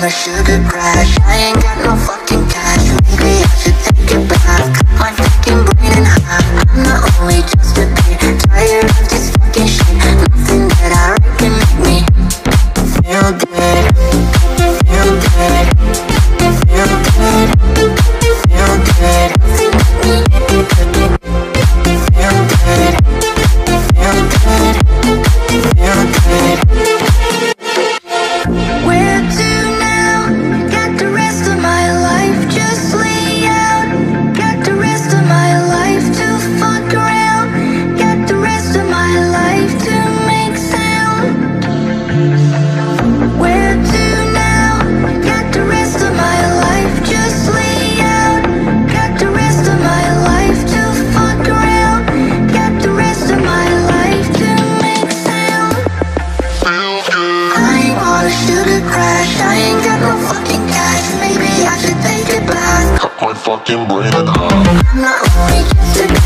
on a sugar crash. I ain't got no fucking cash. Maybe I should only just